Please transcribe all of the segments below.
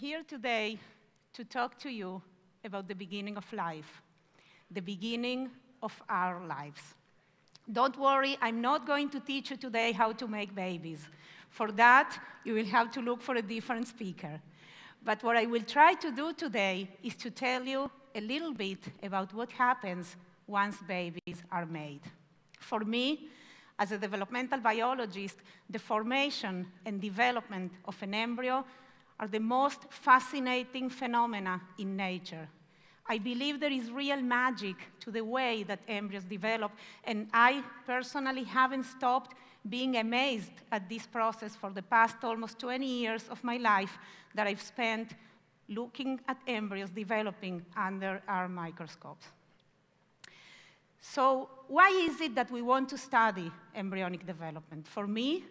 Here today to talk to you about the beginning of life, the beginning of our lives. Don't worry, I'm not going to teach you today how to make babies. For that, you will have to look for a different speaker. But what I will try to do today is to tell you a little bit about what happens once babies are made. For me, as a developmental biologist, the formation and development of an embryo are the most fascinating phenomena in nature. I believe there is real magic to the way that embryos develop, and I personally haven't stopped being amazed at this process for the past almost 20 years of my life that I've spent looking at embryos developing under our microscopes. So why is it that we want to study embryonic development? For me,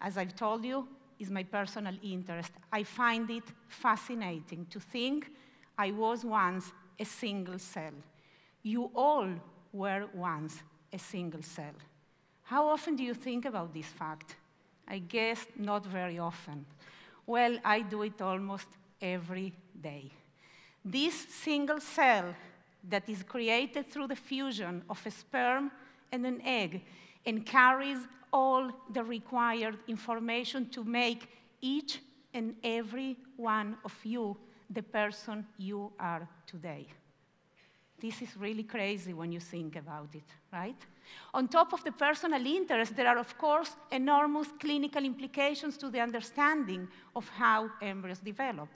as I've told you, is my personal interest. I find it fascinating to think I was once a single cell. You all were once a single cell. How often do you think about this fact? I guess not very often. Well, I do it almost every day. This single cell that is created through the fusion of a sperm and an egg and carries all the required information to make each and every one of you the person you are today. This is really crazy when you think about it, right? On top of the personal interest, there are, of course, enormous clinical implications to the understanding of how embryos develop.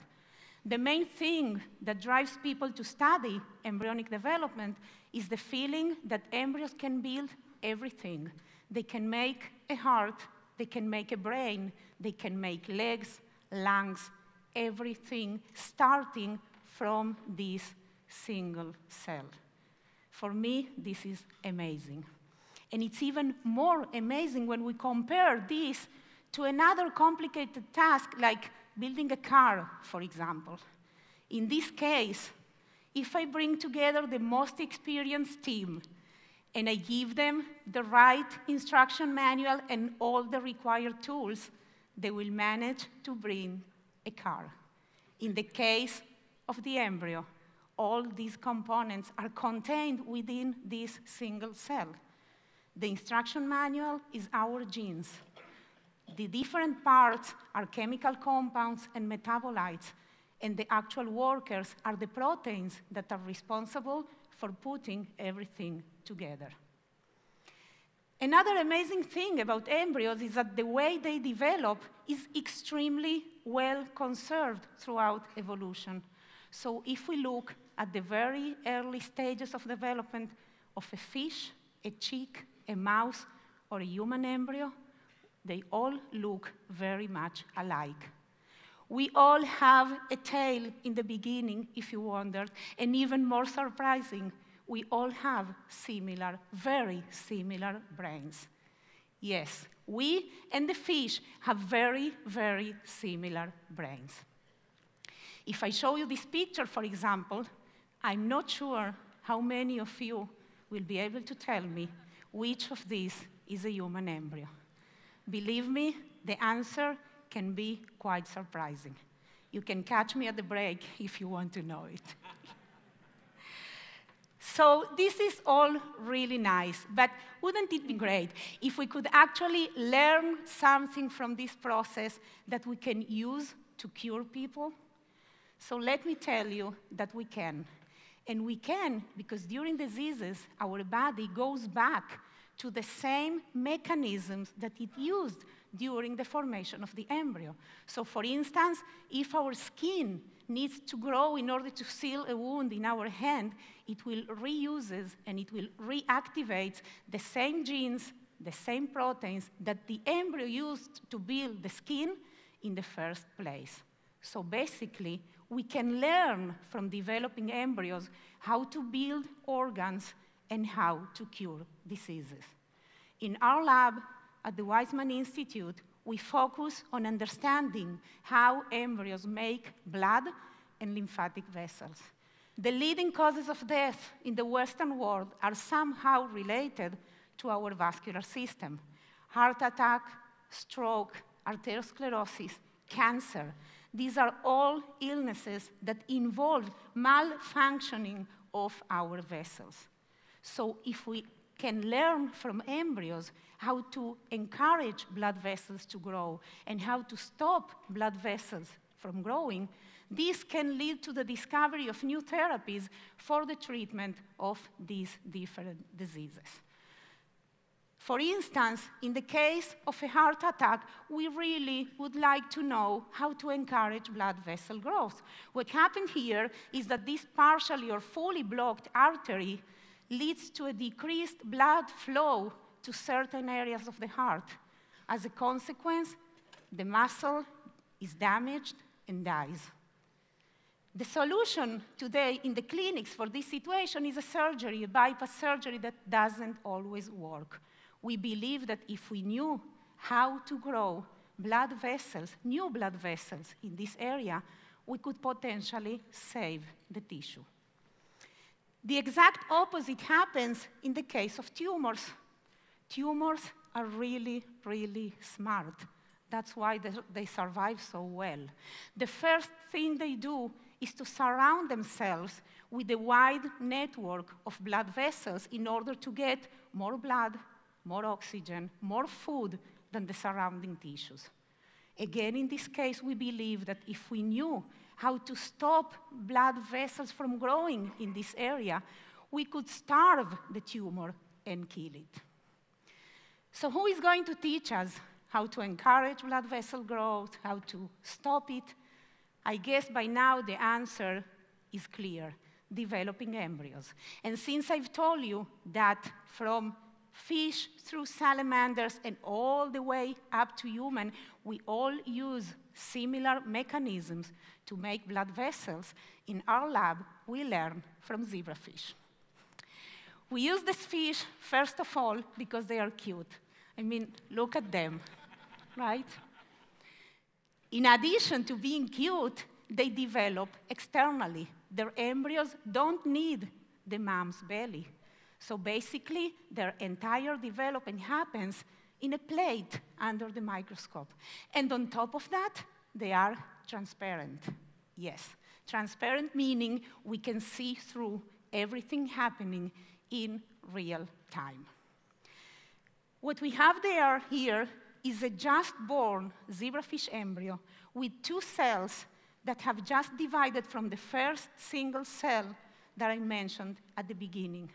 The main thing that drives people to study embryonic development is the feeling that embryos can build everything. They can make a heart, they can make a brain, they can make legs, lungs, everything, starting from this single cell. For me, this is amazing. And it's even more amazing when we compare this to another complicated task like building a car, for example. In this case, if I bring together the most experienced team and I give them the right instruction manual and all the required tools, they will manage to bring a car. In the case of the embryo, all these components are contained within this single cell. The instruction manual is our genes. The different parts are chemical compounds and metabolites, and the actual workers are the proteins that are responsible for putting everything together. Another amazing thing about embryos is that the way they develop is extremely well conserved throughout evolution. So if we look at the very early stages of development of a fish, a chick, a mouse, or a human embryo, they all look very much alike. We all have a tail in the beginning, if you wondered, and even more surprising, we all have similar, very similar brains. Yes, we and the fish have very, very similar brains. If I show you this picture, for example, I'm not sure how many of you will be able to tell me which of these is a human embryo. Believe me, the answer can be quite surprising. You can catch me at the break if you want to know it. so this is all really nice, but wouldn't it be great if we could actually learn something from this process that we can use to cure people? So let me tell you that we can. And we can because during diseases, our body goes back to the same mechanisms that it used during the formation of the embryo. So for instance, if our skin needs to grow in order to seal a wound in our hand, it will reuses and it will reactivate the same genes, the same proteins that the embryo used to build the skin in the first place. So basically, we can learn from developing embryos how to build organs and how to cure diseases. In our lab at the Weizmann Institute, we focus on understanding how embryos make blood and lymphatic vessels. The leading causes of death in the Western world are somehow related to our vascular system. Heart attack, stroke, arteriosclerosis, cancer. These are all illnesses that involve malfunctioning of our vessels. So if we can learn from embryos how to encourage blood vessels to grow and how to stop blood vessels from growing, this can lead to the discovery of new therapies for the treatment of these different diseases. For instance, in the case of a heart attack, we really would like to know how to encourage blood vessel growth. What happened here is that this partially or fully blocked artery leads to a decreased blood flow to certain areas of the heart. As a consequence, the muscle is damaged and dies. The solution today in the clinics for this situation is a surgery, a bypass surgery that doesn't always work. We believe that if we knew how to grow blood vessels, new blood vessels in this area, we could potentially save the tissue. The exact opposite happens in the case of tumors. Tumors are really, really smart. That's why they, survive so well. The first thing they do is to surround themselves with a wide network of blood vessels in order to get more blood, more oxygen, more food than the surrounding tissues. Again, in this case, we believe that if we knew how to stop blood vessels from growing in this area, we could starve the tumor and kill it. So who is going to teach us how to encourage blood vessel growth, how to stop it? I guess by now the answer is clear, developing embryos. And since I've told you that from fish through salamanders and all the way up to human, we all use similar mechanisms to make blood vessels. In our lab, we learn from zebrafish. We use these fish, first of all, because they are cute. I mean, look at them, right? In addition to being cute, they develop externally. Their embryos don't need the mom's belly. So basically, their entire development happens in a plate under the microscope. And on top of that, they are transparent. Yes, transparent meaning we can see through everything happening in real time. What we have there here is a just born zebrafish embryo with two cells that have just divided from the first single cell that I mentioned at the beginning.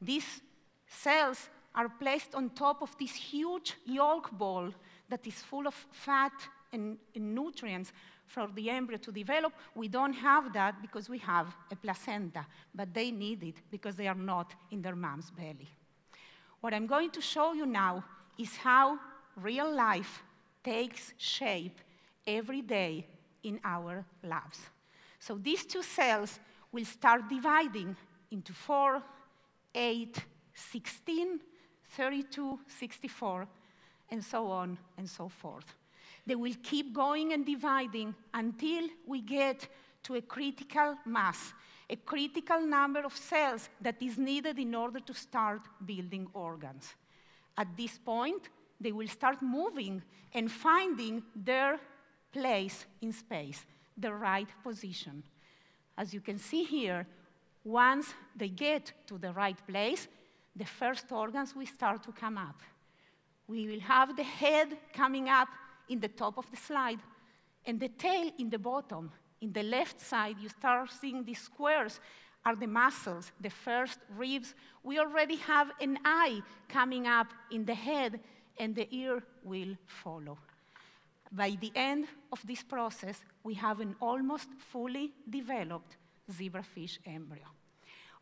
These cells are placed on top of this huge yolk ball that is full of fat and, and, nutrients for the embryo to develop. We don't have that because we have a placenta, but they need it because they are not in their mom's belly. What I'm going to show you now is how real life takes shape every day in our labs. So these two cells will start dividing into four 8, 16, 32, 64, and so on and so forth. They will keep going and dividing until we get to a critical mass, a critical number of cells that is needed in order to start building organs. At this point, they will start moving and finding their place in space, the right position. As you can see here, once they get to the right place, the first organs will start to come up. We will have the head coming up in the top of the slide and the tail in the bottom. In the left side, you start seeing these squares are the muscles, the first ribs. We already have an eye coming up in the head, and the ear will follow. By the end of this process, we have an almost fully developed zebrafish embryo.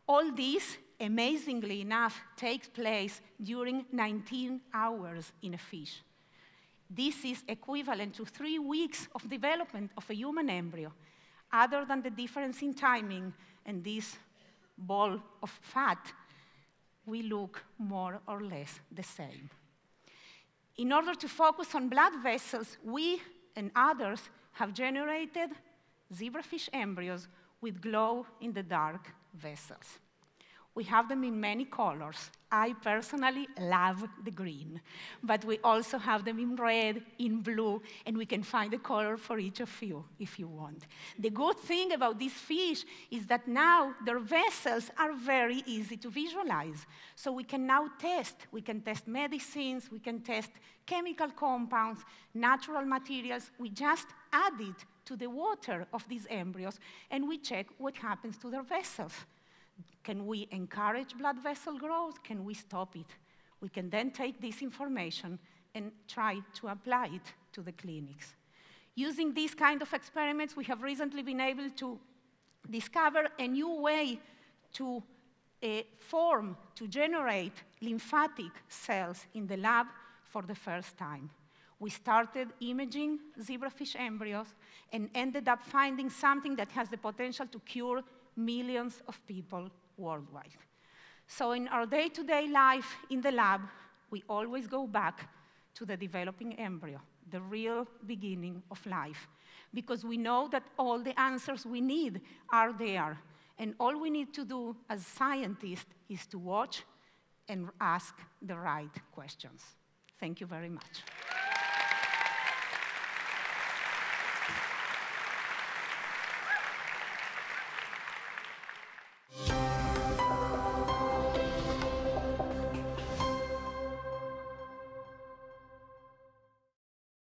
All this, amazingly enough, takes place during 19 hours in a fish. This is equivalent to three weeks of development of a human embryo, other than the difference in timing and this ball of fat, we look more or less the same. In order to focus on blood vessels, we and others have generated zebrafish embryos with glow in the dark vessels. We have them in many colors. I personally love the green, but we also have them in red, in blue, and we can find a color for each of you if you want. The good thing about these fish is that now their vessels are very easy to visualize. So we can now test. We can test medicines, we can test chemical compounds, natural materials. We just add it to the water of these embryos, and we check what happens to their vessels. Can we encourage blood vessel growth? Can we stop it? We can then take this information and try to apply it to the clinics. Using these kind of experiments, we have recently been able to discover a new way to uh, form, to generate lymphatic cells in the lab for the first time. We started imaging zebrafish embryos and ended up finding something that has the potential to cure millions of people worldwide. So in our day-to-day life in the lab, we always go back to the developing embryo, the real beginning of life, because we know that all the answers we need are there. And all we need to do as scientists is to watch and ask the right questions. Thank you very much.